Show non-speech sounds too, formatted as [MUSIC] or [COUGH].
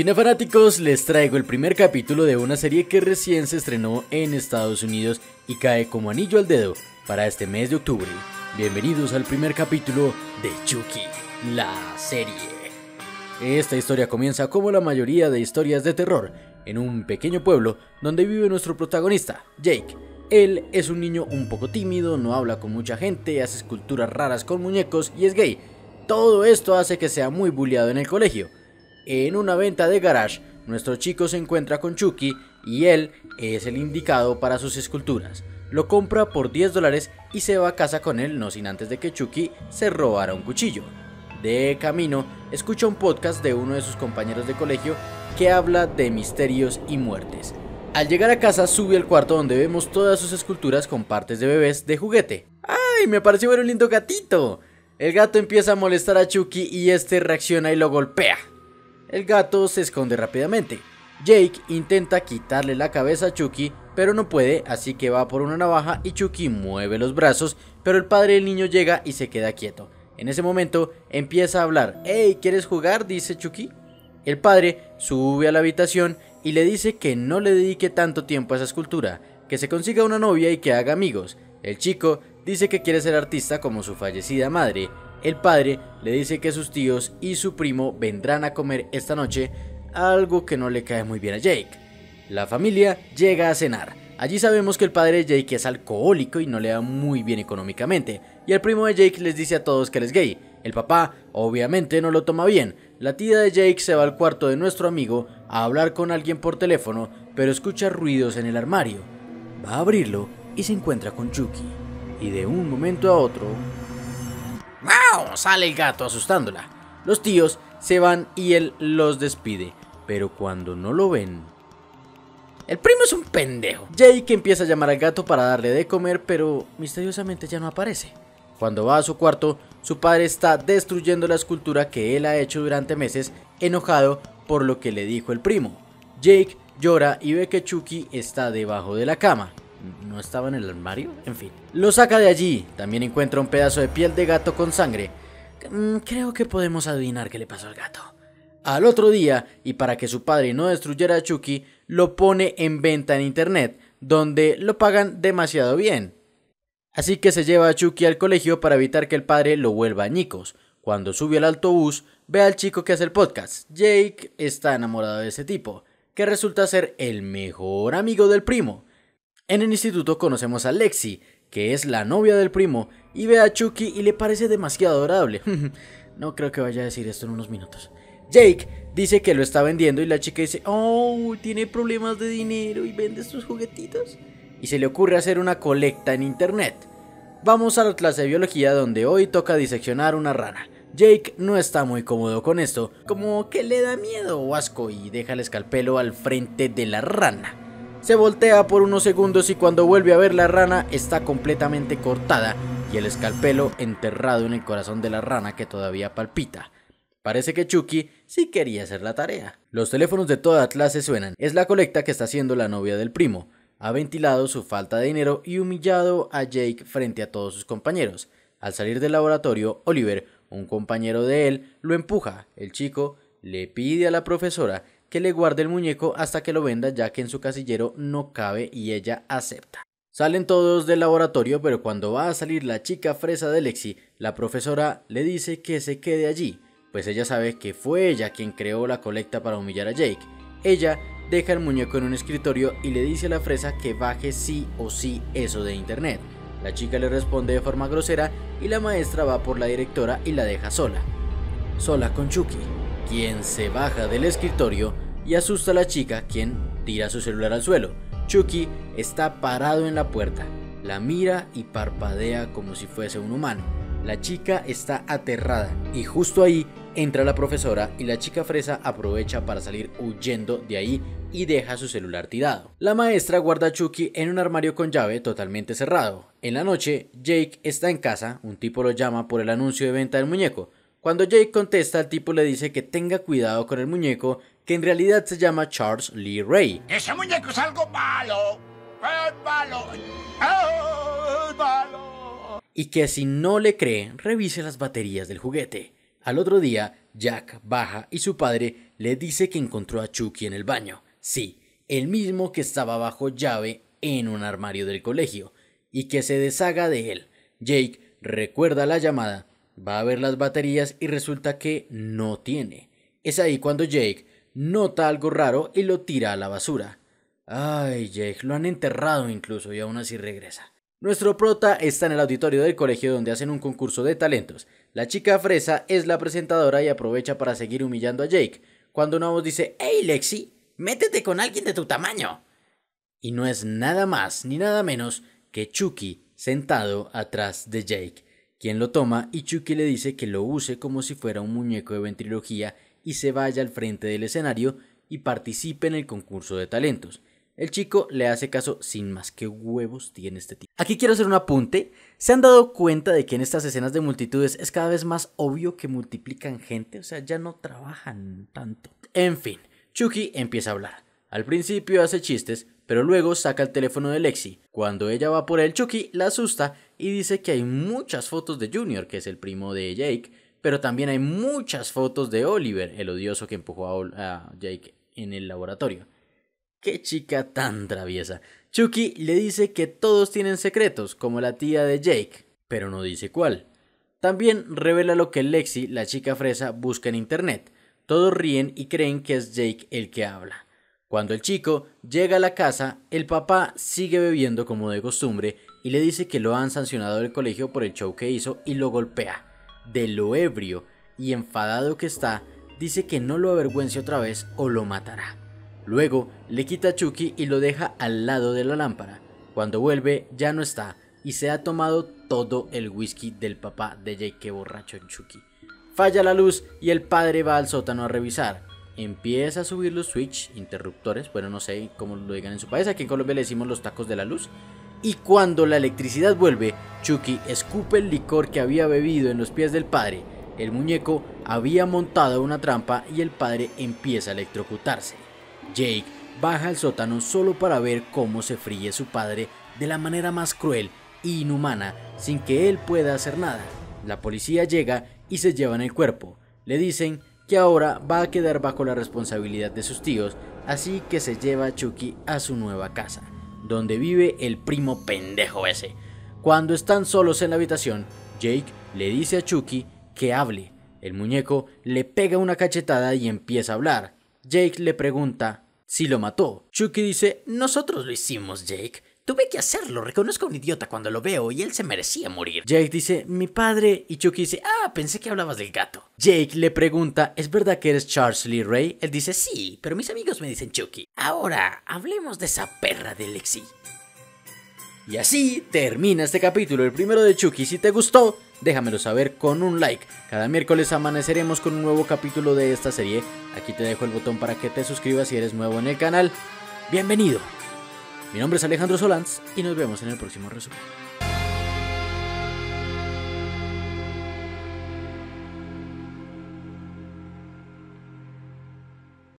Cinefanáticos, les traigo el primer capítulo de una serie que recién se estrenó en Estados Unidos y cae como anillo al dedo para este mes de octubre. Bienvenidos al primer capítulo de Chucky, la serie. Esta historia comienza como la mayoría de historias de terror, en un pequeño pueblo donde vive nuestro protagonista, Jake. Él es un niño un poco tímido, no habla con mucha gente, hace esculturas raras con muñecos y es gay. Todo esto hace que sea muy bulleado en el colegio. En una venta de garage, nuestro chico se encuentra con Chucky y él es el indicado para sus esculturas. Lo compra por 10 dólares y se va a casa con él, no sin antes de que Chucky se robara un cuchillo. De camino, escucha un podcast de uno de sus compañeros de colegio que habla de misterios y muertes. Al llegar a casa sube al cuarto donde vemos todas sus esculturas con partes de bebés de juguete. ¡Ay! Me pareció ver un lindo gatito. El gato empieza a molestar a Chucky y este reacciona y lo golpea. El gato se esconde rápidamente. Jake intenta quitarle la cabeza a Chucky, pero no puede, así que va por una navaja y Chucky mueve los brazos, pero el padre del niño llega y se queda quieto. En ese momento empieza a hablar. Hey, ¿quieres jugar? dice Chucky. El padre sube a la habitación y le dice que no le dedique tanto tiempo a esa escultura, que se consiga una novia y que haga amigos. El chico dice que quiere ser artista como su fallecida madre el padre le dice que sus tíos y su primo vendrán a comer esta noche, algo que no le cae muy bien a Jake. La familia llega a cenar. Allí sabemos que el padre de Jake es alcohólico y no le va muy bien económicamente, y el primo de Jake les dice a todos que él es gay. El papá obviamente no lo toma bien. La tía de Jake se va al cuarto de nuestro amigo a hablar con alguien por teléfono, pero escucha ruidos en el armario. Va a abrirlo y se encuentra con Chucky. Y de un momento a otro, Sale el gato asustándola. Los tíos se van y él los despide. Pero cuando no lo ven... El primo es un pendejo. Jake empieza a llamar al gato para darle de comer, pero misteriosamente ya no aparece. Cuando va a su cuarto, su padre está destruyendo la escultura que él ha hecho durante meses, enojado por lo que le dijo el primo. Jake llora y ve que Chucky está debajo de la cama no estaba en el armario, en fin. Lo saca de allí, también encuentra un pedazo de piel de gato con sangre. Mm, creo que podemos adivinar qué le pasó al gato. Al otro día, y para que su padre no destruyera a Chucky, lo pone en venta en internet, donde lo pagan demasiado bien. Así que se lleva a Chucky al colegio para evitar que el padre lo vuelva añicos. Cuando sube al autobús, ve al chico que hace el podcast. Jake está enamorado de ese tipo, que resulta ser el mejor amigo del primo. En el instituto conocemos a Lexi, que es la novia del primo, y ve a Chucky y le parece demasiado adorable. [LAUGHS] no creo que vaya a decir esto en unos minutos. Jake dice que lo está vendiendo y la chica dice, oh, tiene problemas de dinero y vende sus juguetitos. Y se le ocurre hacer una colecta en internet. Vamos a la clase de biología donde hoy toca diseccionar una rana. Jake no está muy cómodo con esto, como que le da miedo o asco y deja el escalpelo al frente de la rana. Se voltea por unos segundos y cuando vuelve a ver la rana está completamente cortada y el escalpelo enterrado en el corazón de la rana que todavía palpita. Parece que Chucky sí quería hacer la tarea. Los teléfonos de toda clase suenan. Es la colecta que está haciendo la novia del primo. Ha ventilado su falta de dinero y humillado a Jake frente a todos sus compañeros. Al salir del laboratorio, Oliver, un compañero de él, lo empuja. El chico le pide a la profesora que le guarde el muñeco hasta que lo venda ya que en su casillero no cabe y ella acepta. Salen todos del laboratorio, pero cuando va a salir la chica fresa de Lexi, la profesora le dice que se quede allí, pues ella sabe que fue ella quien creó la colecta para humillar a Jake. Ella deja el muñeco en un escritorio y le dice a la fresa que baje sí o sí eso de internet. La chica le responde de forma grosera y la maestra va por la directora y la deja sola. Sola con Chucky quien se baja del escritorio y asusta a la chica, quien tira su celular al suelo. Chucky está parado en la puerta, la mira y parpadea como si fuese un humano. La chica está aterrada y justo ahí entra la profesora y la chica fresa aprovecha para salir huyendo de ahí y deja su celular tirado. La maestra guarda a Chucky en un armario con llave totalmente cerrado. En la noche, Jake está en casa, un tipo lo llama por el anuncio de venta del muñeco. Cuando Jake contesta, el tipo le dice que tenga cuidado con el muñeco, que en realidad se llama Charles Lee Ray. Ese muñeco es algo malo. Es malo. Es malo. Y que si no le cree, revise las baterías del juguete. Al otro día, Jack baja y su padre le dice que encontró a Chucky en el baño. Sí, el mismo que estaba bajo llave en un armario del colegio, y que se deshaga de él. Jake recuerda la llamada, va a ver las baterías y resulta que no tiene. Es ahí cuando Jake nota algo raro y lo tira a la basura. Ay, Jake, lo han enterrado incluso y aún así regresa. Nuestro prota está en el auditorio del colegio donde hacen un concurso de talentos. La chica fresa es la presentadora y aprovecha para seguir humillando a Jake, cuando una voz dice, ¡Hey Lexi! ¡Métete con alguien de tu tamaño! Y no es nada más ni nada menos que Chucky sentado atrás de Jake, quien lo toma y Chucky le dice que lo use como si fuera un muñeco de ventrilogía y se vaya al frente del escenario y participe en el concurso de talentos. El chico le hace caso sin más que huevos tiene este tipo. Aquí quiero hacer un apunte. ¿Se han dado cuenta de que en estas escenas de multitudes es cada vez más obvio que multiplican gente? O sea, ya no trabajan tanto. En fin, Chucky empieza a hablar. Al principio hace chistes, pero luego saca el teléfono de Lexi. Cuando ella va por él, Chucky la asusta y dice que hay muchas fotos de Junior, que es el primo de Jake, pero también hay muchas fotos de Oliver, el odioso que empujó a, Jake en el laboratorio. Qué chica tan traviesa. Chucky le dice que todos tienen secretos, como la tía de Jake, pero no dice cuál. También revela lo que Lexi, la chica fresa, busca en internet. Todos ríen y creen que es Jake el que habla. Cuando el chico llega a la casa, el papá sigue bebiendo como de costumbre y le dice que lo han sancionado del colegio por el show que hizo y lo golpea. De lo ebrio y enfadado que está, dice que no lo avergüence otra vez o lo matará. Luego le quita a Chucky y lo deja al lado de la lámpara. Cuando vuelve ya no está y se ha tomado todo el whisky del papá de Jake borracho en Chucky. Falla la luz y el padre va al sótano a revisar. Empieza a subir los switch, interruptores, bueno no sé cómo lo digan en su país, aquí en Colombia le decimos los tacos de la luz. Y cuando la electricidad vuelve, Chucky escupe el licor que había bebido en los pies del padre. El muñeco había montado una trampa y el padre empieza a electrocutarse. Jake baja al sótano solo para ver cómo se fríe su padre de la manera más cruel e inhumana sin que él pueda hacer nada. La policía llega y se llevan el cuerpo. Le dicen que ahora va a quedar bajo la responsabilidad de sus tíos, así que se lleva a Chucky a su nueva casa, donde vive el primo pendejo ese. Cuando están solos en la habitación, Jake le dice a Chucky que hable. El muñeco le pega una cachetada y empieza a hablar. Jake le pregunta si lo mató. Chucky dice, nosotros lo hicimos, Jake. Tuve que hacerlo, reconozco a un idiota cuando lo veo y él se merecía morir. Jake dice, mi padre. Y Chucky dice, ah, pensé que hablabas del gato. Jake le pregunta, ¿es verdad que eres Charles Lee Ray? Él dice, sí, pero mis amigos me dicen Chucky. Ahora, hablemos de esa perra de Lexi. Y así termina este capítulo, el primero de Chucky. Si te gustó, déjamelo saber con un like. Cada miércoles amaneceremos con un nuevo capítulo de esta serie. Aquí te dejo el botón para que te suscribas si eres nuevo en el canal. Bienvenido. Mi nombre es Alejandro Solans y nos vemos en el próximo resumen.